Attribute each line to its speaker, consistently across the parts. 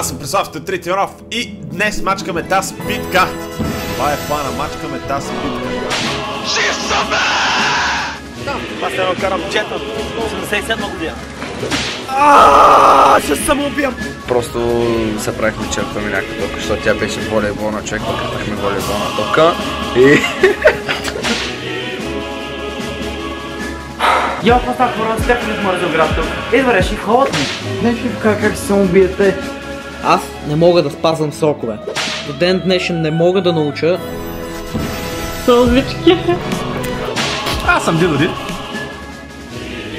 Speaker 1: Аз съм Преслав Тетрит Иванов и днес мачкаме тази битка. Това е плана, мачкаме тази битка.
Speaker 2: Жив съм, бе!
Speaker 3: Аз едно карам джета от 87 година.
Speaker 1: Ааа, ще самоубиям!
Speaker 4: Просто се правихме черпаме някаква топка, защото тя беше волейболна човек, пък правихме волейболна топка. И
Speaker 3: Я какво става хора, с теб не мързо град тук. Идва реши холодно.
Speaker 5: Не ще как, как се самоубиете. Аз не мога да спазвам срокове. До ден днешен не мога да науча
Speaker 1: Аз съм Дидо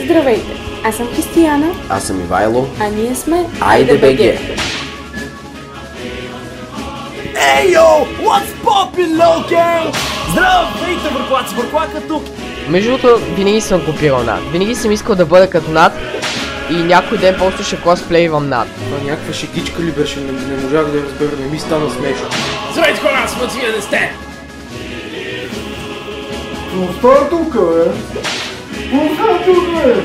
Speaker 6: Здравейте, аз съм Християна,
Speaker 7: Аз съм Ивайло.
Speaker 6: а ние сме
Speaker 7: Айде БГ!
Speaker 1: Ей, йо! What's poppin', low gang? Здравейте, върклаци, върклака тук!
Speaker 8: Между другото, винаги съм копирал над. Винаги съм искал да бъда като над и някой ден просто ще косплейвам над.
Speaker 9: Това някаква шегичка ли беше? Не, не можах да я разбера, не ми стана смешно.
Speaker 1: Здравейте, хора, аз съм Матвия, не сте!
Speaker 9: Оставя тук, бе! Оставя тук, бе!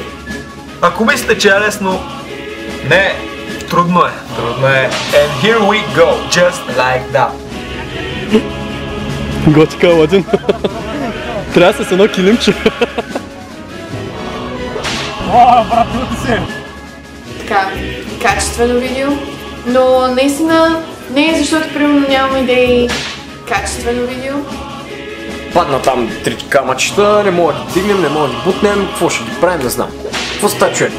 Speaker 2: Ако мислите, че е лесно, не, трудно е. Трудно е. And here we go, just like that.
Speaker 10: Готика Ладин. Трябва с едно килимче.
Speaker 6: Така качествено видео, но наистина не е защото примерно нямам идеи качествено видео.
Speaker 7: Падна там три камъчета, не мога да дигнем, не мога да ги бутнем, какво ще ги правим, не знам. Какво ста човек?